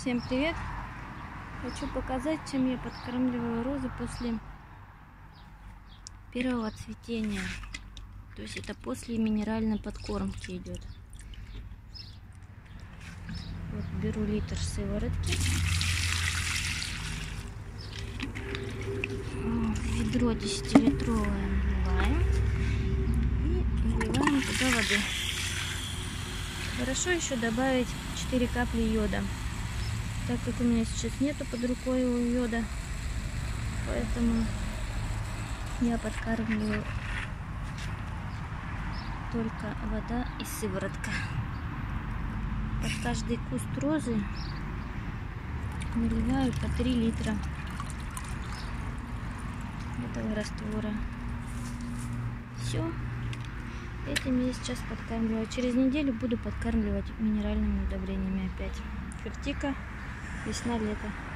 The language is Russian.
Всем привет! Хочу показать, чем я подкармливаю розы после первого цветения. То есть это после минеральной подкормки идет. Вот беру литр сыворотки. В ведро 10-литровое наливаем. И наливаем туда воды. Хорошо еще добавить 4 капли йода. Так как у меня сейчас нету под рукой у йода, поэтому я подкармливаю только вода и сыворотка. Под каждый куст розы наливаю по 3 литра этого раствора. Все. Этим я сейчас подкармливаю. Через неделю буду подкармливать минеральными удобрениями опять. Фертика, весна, лето.